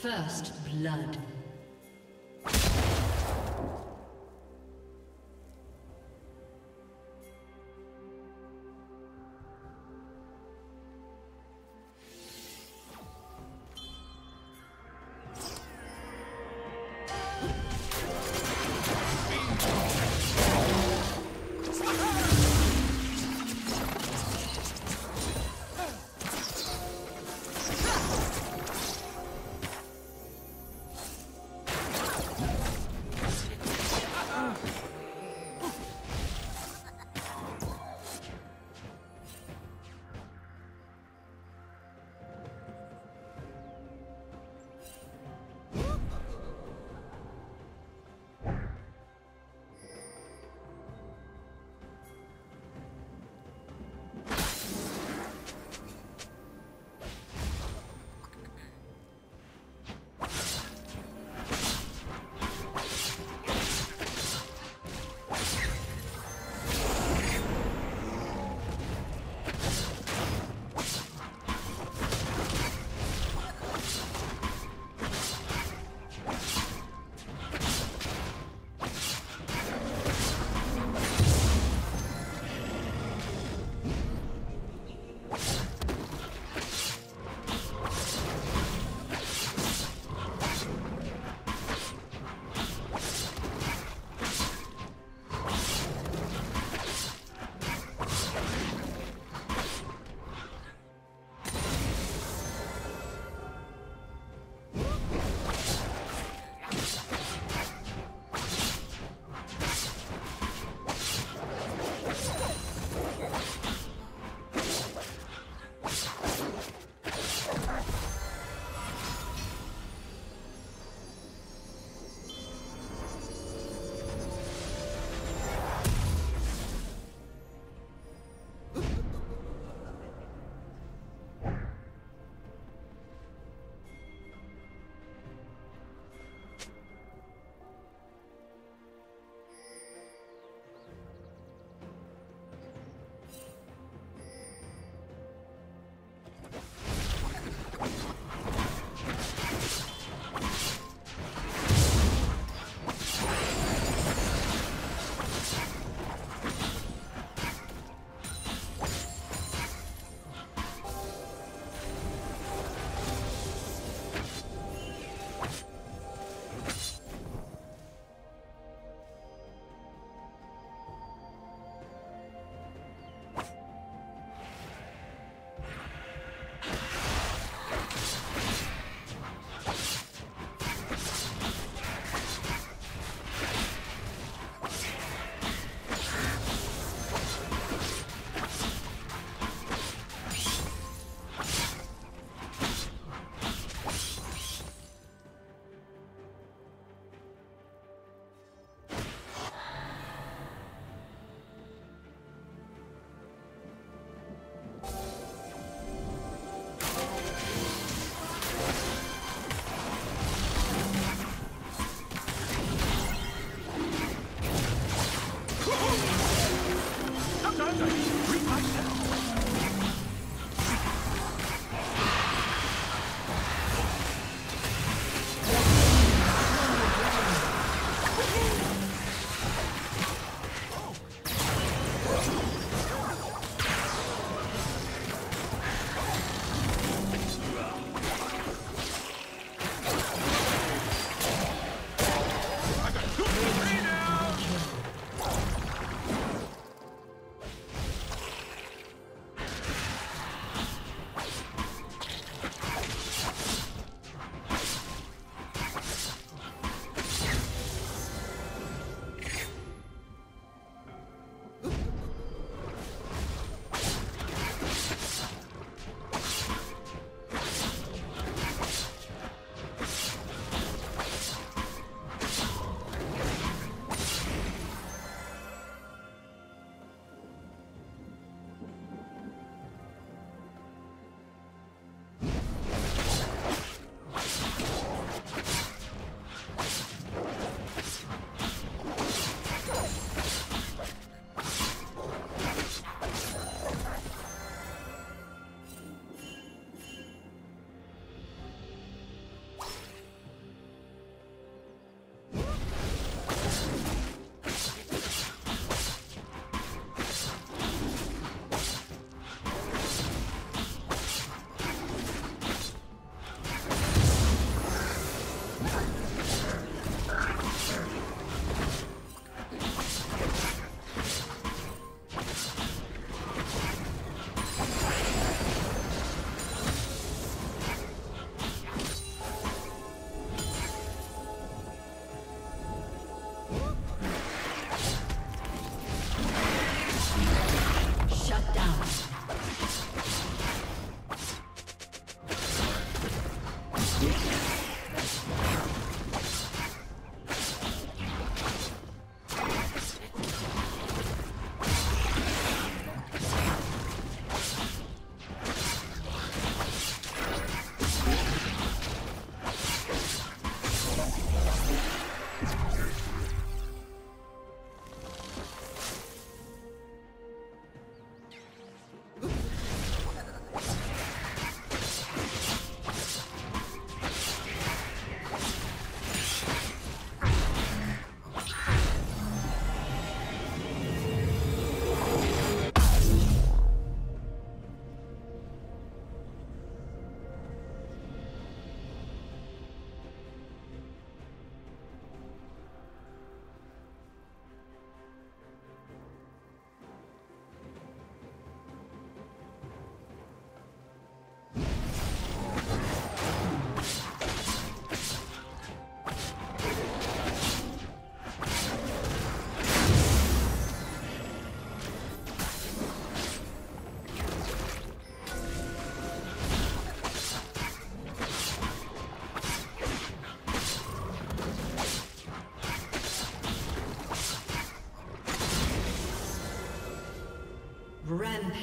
First blood.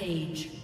Rampage.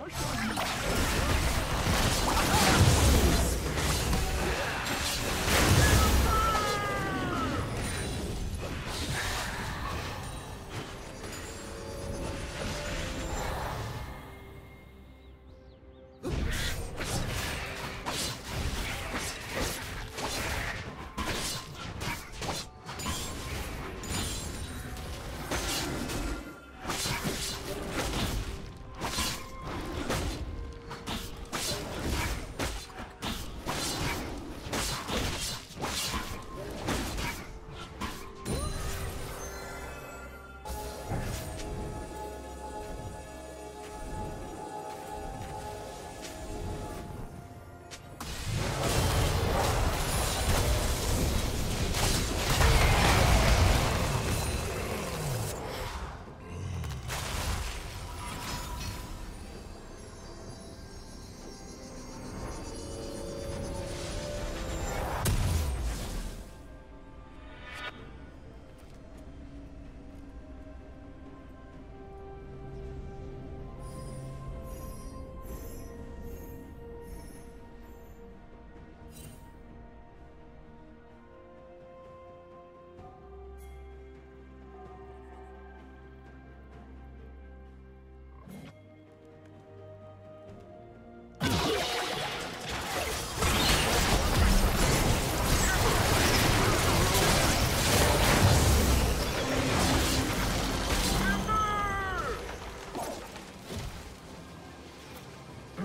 Crush